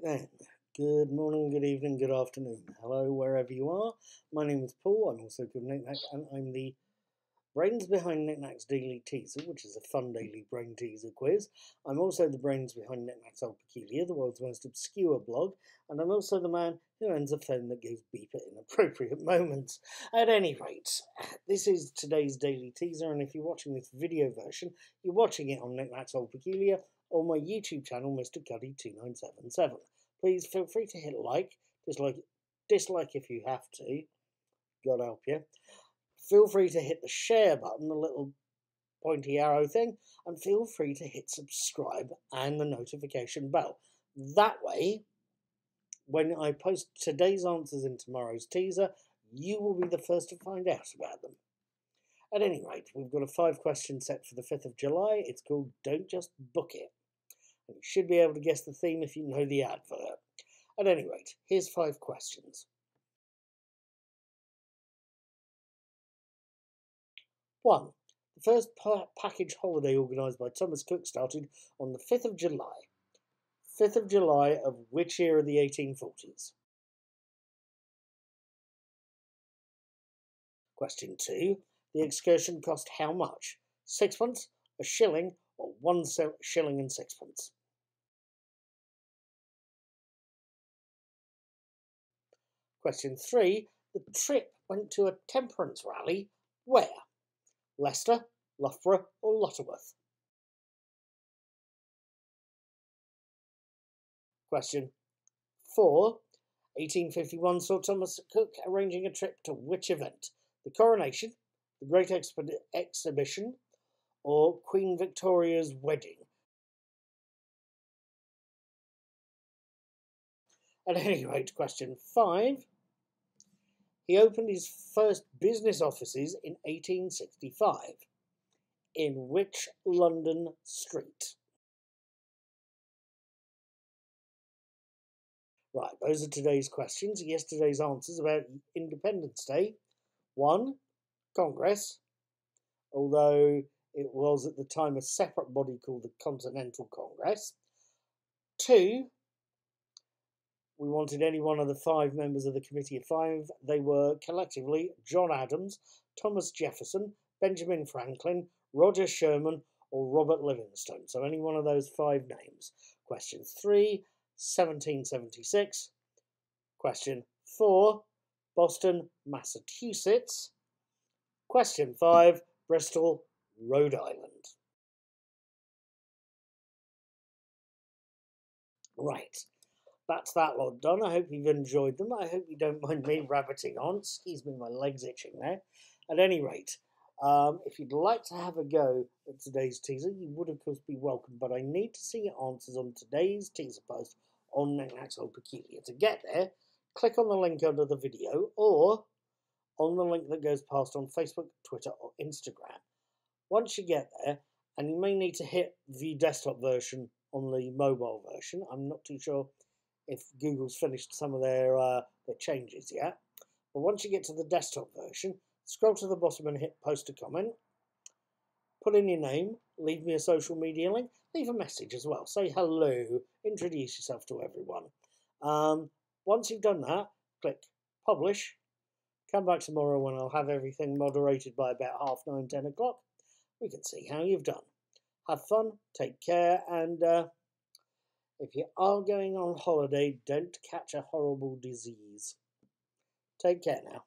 then, good morning, good evening, good afternoon. Hello, wherever you are. My name is Paul. I'm also called Nik Nak, and I'm the brains behind Nik Nak's Daily Teaser, which is a fun daily brain teaser quiz. I'm also the brains behind Nik Nak's Old Peculiar, the world's most obscure blog, and I'm also the man who owns a phone that goes beep at inappropriate moments. At any rate, this is today's daily teaser, and if you're watching this video version, you're watching it on Nik Nak's Old Peculiar or my YouTube channel, Mr. Cuddy2977. Please feel free to hit like, dislike, dislike if you have to. God help you. Feel free to hit the share button, the little pointy arrow thing, and feel free to hit subscribe and the notification bell. That way, when I post today's answers in tomorrow's teaser, you will be the first to find out about them. At any rate, we've got a five question set for the 5th of July. It's called Don't Just Book It. And you should be able to guess the theme if you know the advert. At any rate, here's five questions. One, the first pa package holiday organised by Thomas Cook started on the 5th of July. 5th of July of which year of the 1840s? Question two, the excursion cost how much? Sixpence, a shilling, or one shilling and sixpence? Question three, the trip went to a temperance rally where? Leicester, Loughborough, or Lutterworth? Question 4. 1851 saw Thomas Cook arranging a trip to which event? The coronation, the Great Exhibition, or Queen Victoria's wedding? At any rate, question 5. He opened his first business offices in 1865. In which London street? Right, those are today's questions. Yesterday's answers about Independence Day. One, Congress, although it was at the time a separate body called the Continental Congress. Two, we wanted any one of the five members of the Committee of Five. They were collectively John Adams, Thomas Jefferson, Benjamin Franklin, Roger Sherman, or Robert Livingston. So any one of those five names. Question three, 1776. Question four, Boston, Massachusetts. Question five, Bristol, Rhode Island. Right that's that lot done. I hope you've enjoyed them. I hope you don't mind me rabbiting on. Excuse me, my leg's itching there. At any rate, um, if you'd like to have a go at today's teaser, you would of course be welcome, but I need to see your answers on today's teaser post on Nik Nak's Old Peculiar. To get there, click on the link under the video or on the link that goes past on Facebook, Twitter, or Instagram. Once you get there, and you may need to hit the desktop version on the mobile version, I'm not too sure if Google's finished some of their, uh, their changes yet. But once you get to the desktop version, scroll to the bottom and hit post a comment. Put in your name, leave me a social media link, leave a message as well. Say hello, introduce yourself to everyone. Um, once you've done that, click publish. Come back tomorrow when I'll have everything moderated by about half nine, ten o'clock. We can see how you've done. Have fun, take care, and uh, if you are going on holiday, don't catch a horrible disease. Take care now.